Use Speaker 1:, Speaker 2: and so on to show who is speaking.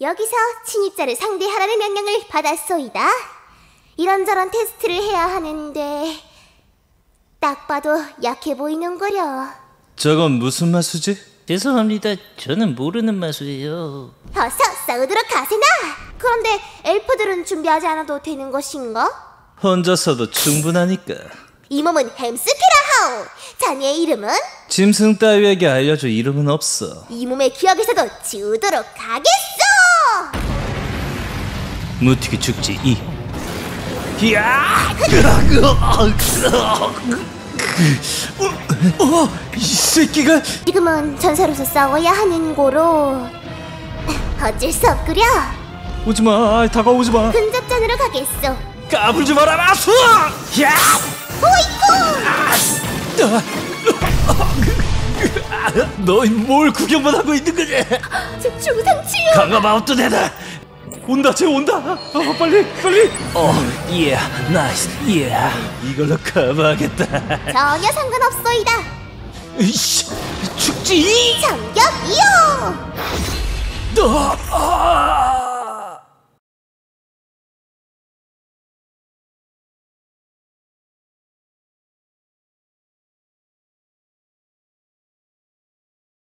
Speaker 1: 여기서 침입자를 상대하라는 명령을 받았소이다. 이런저런 테스트를 해야 하는데 딱 봐도 약해 보이는거려.
Speaker 2: 저건 무슨 마수지?
Speaker 3: 죄송합니다. 저는 모르는 마술이에요.
Speaker 1: 어서 싸우도록 하세나. 그런데 엘프들은 준비하지 않아도 되는 것인가?
Speaker 2: 혼자서도 충분하니까.
Speaker 1: 이 몸은 햄스테라하우. 자네의 이름은
Speaker 2: 짐승 따위에게 알려줄 이름은 없어.
Speaker 1: 이 몸의 기억에서도 지우도록 하겠어.
Speaker 3: 무티기 축제 2.
Speaker 2: 어, 이 새끼가
Speaker 1: 지금은 전사로서 싸워야 하는 고로 어쩔 수 없구려.
Speaker 2: 오지 마, 다가오지 마.
Speaker 1: 근접전으로 가겠소.
Speaker 2: 까불지 마라, 마수! 야! 너뭘 구경만 하고 있는 거지?
Speaker 1: 저 중상치요.
Speaker 2: 강화마법도 내다. 온다, 쟤 온다. 어, 빨리, 빨리.
Speaker 3: 어, 예, 나이스, 예.
Speaker 2: 이걸로 커버하겠다.
Speaker 1: 전혀 상관없소이다.
Speaker 2: 이씨, 축지.
Speaker 1: 참격이요.
Speaker 2: 너, 아,